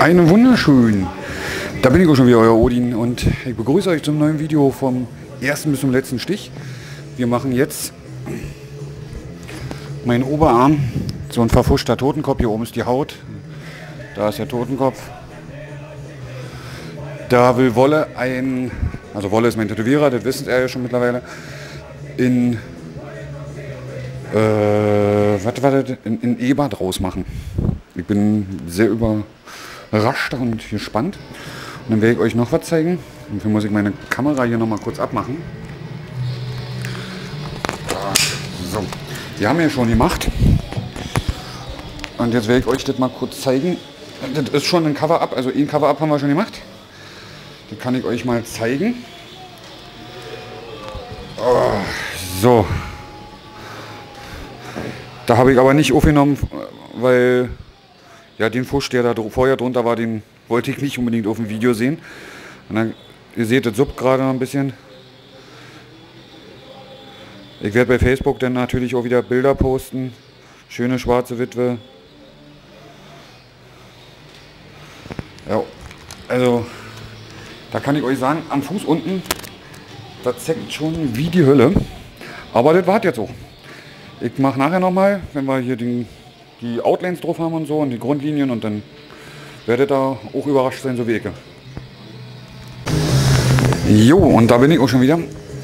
Einen wunderschönen. Da bin ich auch schon wieder, euer Odin. Und ich begrüße euch zum neuen Video vom ersten bis zum letzten Stich. Wir machen jetzt meinen Oberarm. So ein verfuschter Totenkopf. Hier oben ist die Haut. Da ist der Totenkopf. Da will Wolle ein, also Wolle ist mein Tätowierer, das wissen ihr ja schon mittlerweile, in, äh, was war das, in, in Eber draus machen. Ich bin sehr überrascht und gespannt. Und dann werde ich euch noch was zeigen. Dafür muss ich meine Kamera hier noch mal kurz abmachen. So, die haben wir schon gemacht. Und jetzt werde ich euch das mal kurz zeigen. Das ist schon ein Cover-Up, also ein Cover-Up haben wir schon gemacht. Die kann ich euch mal zeigen. Oh, so. Da habe ich aber nicht aufgenommen, weil ja den Fusch, der da vorher drunter war, den wollte ich nicht unbedingt auf dem Video sehen. Und dann, ihr seht, das Sub gerade noch ein bisschen. Ich werde bei Facebook dann natürlich auch wieder Bilder posten. Schöne schwarze Witwe. Ja, also da kann ich euch sagen, am Fuß unten, das zeckt schon wie die Hölle. Aber das war jetzt auch. Ich mache nachher nochmal, wenn wir hier den, die Outlines drauf haben und so und die Grundlinien und dann werdet ihr auch überrascht sein, so wie ich. Jo, und da bin ich auch schon wieder.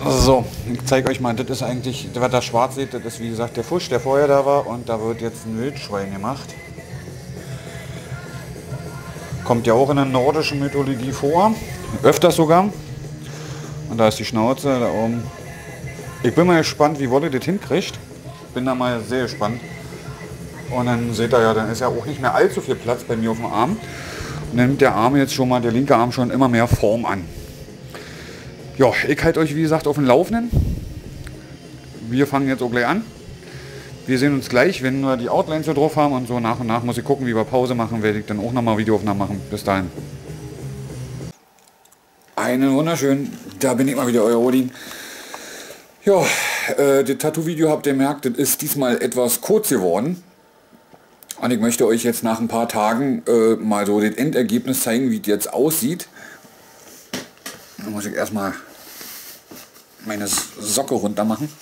So, ich zeige euch mal, das ist eigentlich, was da schwarz seht, das ist wie gesagt der Fusch, der vorher da war und da wird jetzt ein Wildschwein gemacht. Kommt ja auch in der nordischen Mythologie vor. Öfters sogar. Und da ist die Schnauze da oben. Ich bin mal gespannt, wie Wolle das hinkriegt. Bin da mal sehr gespannt. Und dann seht ihr ja, dann ist ja auch nicht mehr allzu viel Platz bei mir auf dem Arm. Und dann nimmt der Arm jetzt schon mal, der linke Arm schon immer mehr Form an. Ja, ich halte euch wie gesagt auf dem Laufenden. Wir fangen jetzt auch gleich an. Wir sehen uns gleich, wenn wir die Outlines so drauf haben und so nach und nach muss ich gucken, wie wir Pause machen, werde ich dann auch nochmal Videoaufnahmen machen. Bis dahin. Einen wunderschönen, da bin ich mal wieder, euer Odin. Ja, äh, das Tattoo-Video habt ihr gemerkt, das ist diesmal etwas kurz geworden. Und ich möchte euch jetzt nach ein paar Tagen äh, mal so das Endergebnis zeigen, wie es jetzt aussieht. Da muss ich erstmal meine Socke runter machen,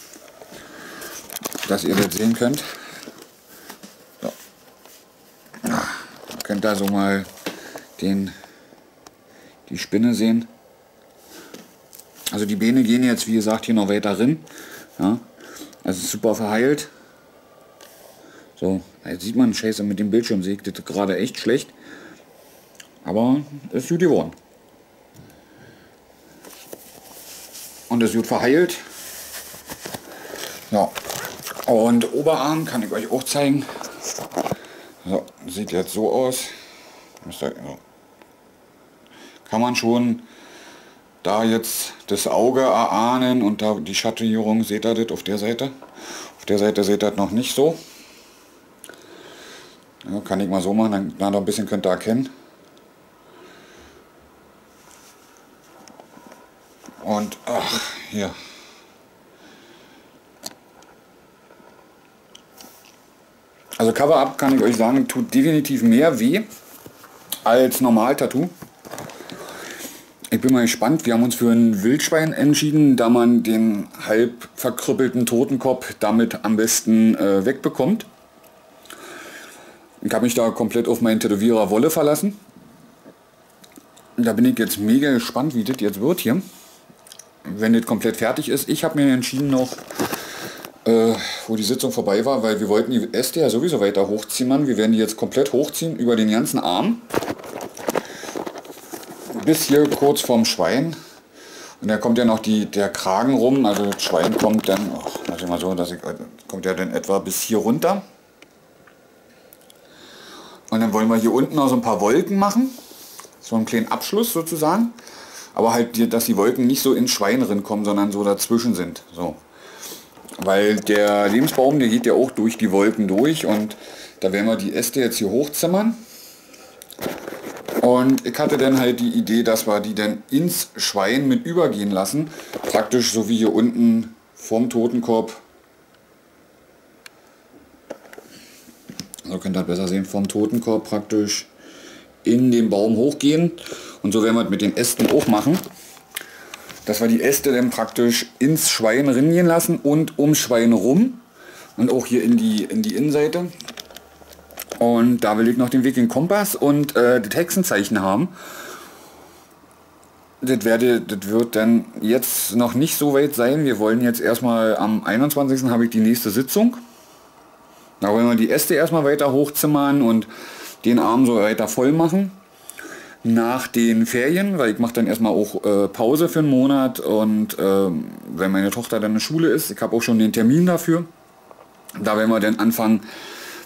dass ihr das sehen könnt. So. Ja, könnt da so mal den, die Spinne sehen. Also die Beine gehen jetzt, wie gesagt, hier noch weiter drin. Ja, also super verheilt. So, jetzt sieht man, scheiße, mit dem Bildschirm das gerade echt schlecht. Aber es ist gut geworden. Und es gut verheilt. Ja. Und Oberarm kann ich euch auch zeigen. So, sieht jetzt so aus. Kann man schon da jetzt das Auge erahnen und da die Schattierung, seht ihr das auf der Seite? Auf der Seite seht ihr das noch nicht so. Ja, kann ich mal so machen, dann, noch ein bisschen könnt ihr erkennen. Und ach, hier. Also Cover-Up kann ich euch sagen, tut definitiv mehr weh als Normal-Tattoo. Ich bin mal gespannt. Wir haben uns für ein Wildschwein entschieden, da man den halb verkrüppelten Totenkopf damit am besten äh, wegbekommt. Ich habe mich da komplett auf meinen Tätowierer Wolle verlassen. Da bin ich jetzt mega gespannt, wie das jetzt wird hier. Wenn das komplett fertig ist. Ich habe mir entschieden noch, äh, wo die Sitzung vorbei war, weil wir wollten die Äste ja sowieso weiter hochziehen. Wir werden die jetzt komplett hochziehen über den ganzen Arm bis hier kurz vorm Schwein. Und da kommt ja noch die, der Kragen rum, also das Schwein kommt dann, ach, mal so, dass ich, kommt ja dann etwa bis hier runter. Und dann wollen wir hier unten noch so ein paar Wolken machen, so einen kleinen Abschluss sozusagen. Aber halt, dass die Wolken nicht so ins Schwein kommen, sondern so dazwischen sind. So. Weil der Lebensbaum, der geht ja auch durch die Wolken durch und da werden wir die Äste jetzt hier hochzimmern. Und ich hatte dann halt die Idee, dass wir die dann ins Schwein mit übergehen lassen. Praktisch so wie hier unten vom Totenkorb. So könnt ihr besser sehen, vom Totenkorb praktisch in den Baum hochgehen. Und so werden wir mit den Ästen auch machen. Dass wir die Äste dann praktisch ins Schwein ringehen lassen und um Schwein rum. Und auch hier in die, in die Innenseite. Und da will ich noch den Weg in Kompass und äh, das Hexenzeichen haben. Das, werde, das wird dann jetzt noch nicht so weit sein. Wir wollen jetzt erstmal am 21. habe ich die nächste Sitzung. Da wollen wir die Äste erstmal weiter hochzimmern und den Arm so weiter voll machen. Nach den Ferien, weil ich mache dann erstmal auch äh, Pause für einen Monat und äh, wenn meine Tochter dann in der Schule ist, ich habe auch schon den Termin dafür, da werden wir dann anfangen,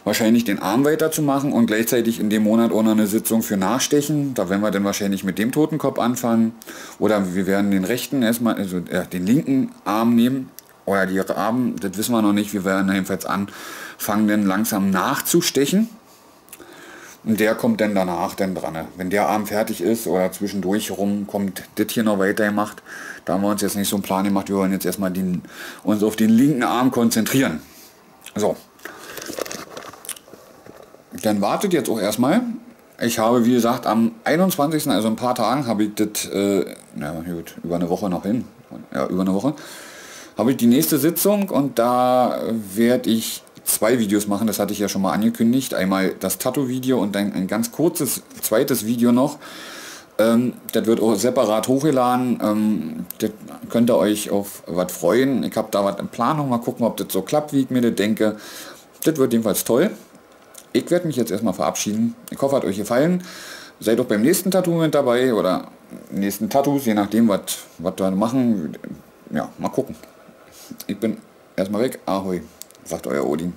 wahrscheinlich den Arm weiterzumachen und gleichzeitig in dem Monat auch noch eine Sitzung für Nachstechen. Da werden wir dann wahrscheinlich mit dem Totenkopf anfangen. Oder wir werden den rechten erstmal, also äh, den linken Arm nehmen. Oder die Arme, das wissen wir noch nicht. Wir werden jedenfalls anfangen, dann langsam nachzustechen. Und der kommt dann danach dann dran. Wenn der Arm fertig ist oder zwischendurch rum kommt das hier noch weiter gemacht, da haben wir uns jetzt nicht so einen Plan gemacht. Wir wollen jetzt erstmal den, uns auf den linken Arm konzentrieren. So, dann wartet jetzt auch erstmal. Ich habe, wie gesagt, am 21., also ein paar Tagen, habe ich das, äh, ja gut, über eine Woche noch hin, ja, über eine Woche, habe ich die nächste Sitzung und da werde ich zwei Videos machen, das hatte ich ja schon mal angekündigt. Einmal das Tattoo-Video und dann ein ganz kurzes zweites Video noch. Ähm, das wird auch separat hochgeladen. Ähm, das könnt ihr euch auf was freuen. Ich habe da was im Plan, noch mal gucken, ob das so klappt, wie ich mir das denke. Das wird jedenfalls toll. Ich werde mich jetzt erstmal verabschieden. Ich hoffe, hat euch gefallen. Seid auch beim nächsten Tattoo mit dabei oder nächsten Tattoos, je nachdem, was wir machen. Ja, mal gucken. Ich bin erstmal weg. Ahoi, sagt euer Odin.